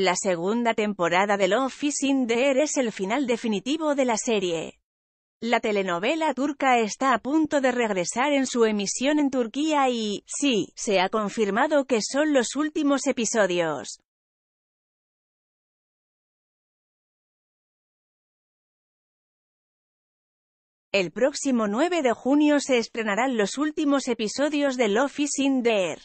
La segunda temporada de Love is in the Air es el final definitivo de la serie. La telenovela turca está a punto de regresar en su emisión en Turquía y, sí, se ha confirmado que son los últimos episodios. El próximo 9 de junio se estrenarán los últimos episodios de Love is in the Air.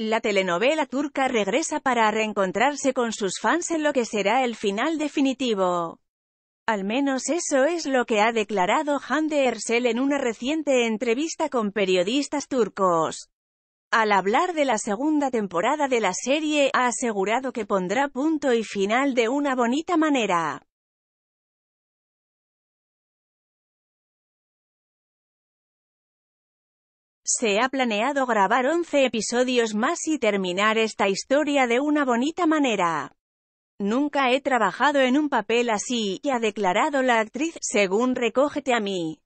La telenovela turca regresa para reencontrarse con sus fans en lo que será el final definitivo. Al menos eso es lo que ha declarado Hande Ersel en una reciente entrevista con periodistas turcos. Al hablar de la segunda temporada de la serie, ha asegurado que pondrá punto y final de una bonita manera. Se ha planeado grabar 11 episodios más y terminar esta historia de una bonita manera. Nunca he trabajado en un papel así, y ha declarado la actriz, según Recógete a mí.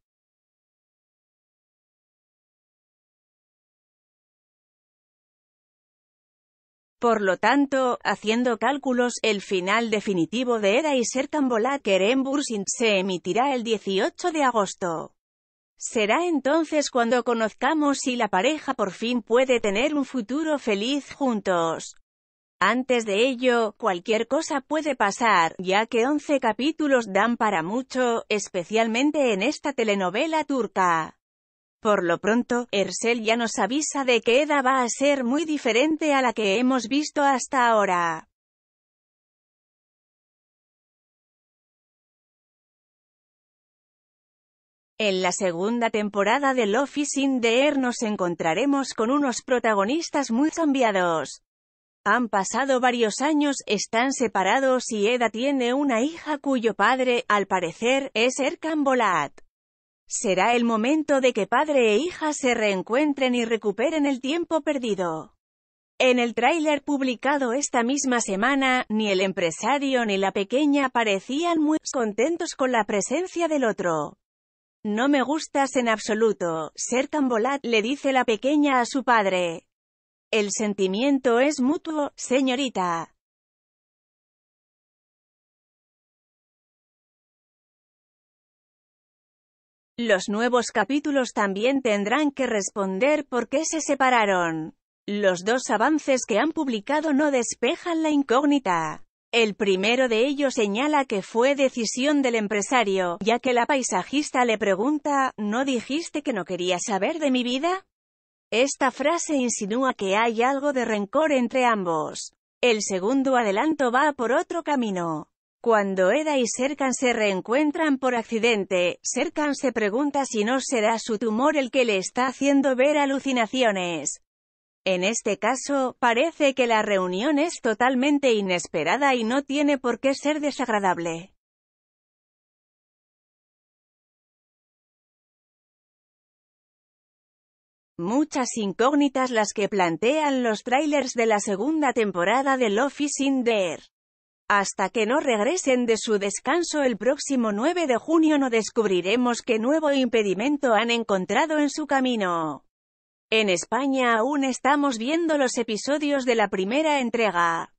Por lo tanto, haciendo cálculos, el final definitivo de Era y Serkan Bolat Kerem Bursin se emitirá el 18 de agosto. Será entonces cuando conozcamos si la pareja por fin puede tener un futuro feliz juntos. Antes de ello, cualquier cosa puede pasar, ya que 11 capítulos dan para mucho, especialmente en esta telenovela turca. Por lo pronto, Ersel ya nos avisa de que Eda va a ser muy diferente a la que hemos visto hasta ahora. En la segunda temporada de is in the Air nos encontraremos con unos protagonistas muy cambiados. Han pasado varios años, están separados y Eda tiene una hija cuyo padre, al parecer, es Erkan Bolat. Será el momento de que padre e hija se reencuentren y recuperen el tiempo perdido. En el tráiler publicado esta misma semana, ni el empresario ni la pequeña parecían muy contentos con la presencia del otro. No me gustas en absoluto, ser tan volat, le dice la pequeña a su padre. El sentimiento es mutuo, señorita. Los nuevos capítulos también tendrán que responder por qué se separaron. Los dos avances que han publicado no despejan la incógnita. El primero de ellos señala que fue decisión del empresario, ya que la paisajista le pregunta, ¿no dijiste que no querías saber de mi vida? Esta frase insinúa que hay algo de rencor entre ambos. El segundo adelanto va por otro camino. Cuando Eda y Serkan se reencuentran por accidente, Serkan se pregunta si no será su tumor el que le está haciendo ver alucinaciones. En este caso, parece que la reunión es totalmente inesperada y no tiene por qué ser desagradable. Muchas incógnitas las que plantean los trailers de la segunda temporada de Love is in the Hasta que no regresen de su descanso el próximo 9 de junio no descubriremos qué nuevo impedimento han encontrado en su camino. En España aún estamos viendo los episodios de la primera entrega.